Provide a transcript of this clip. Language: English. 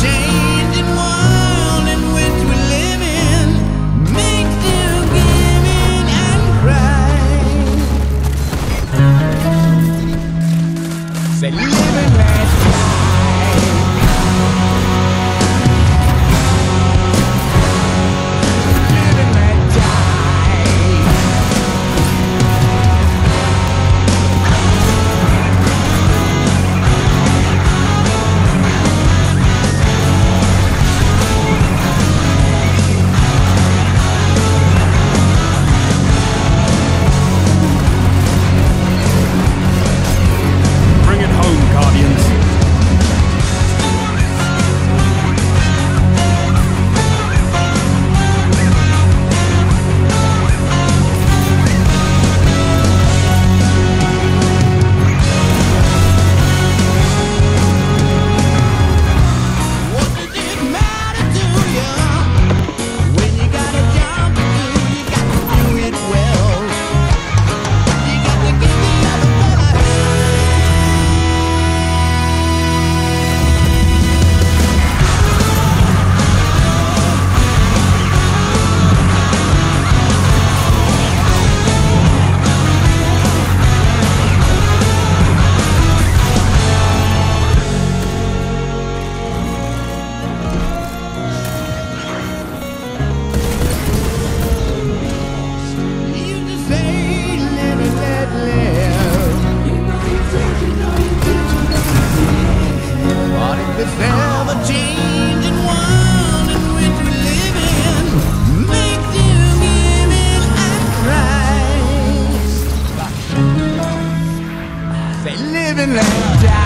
change. now.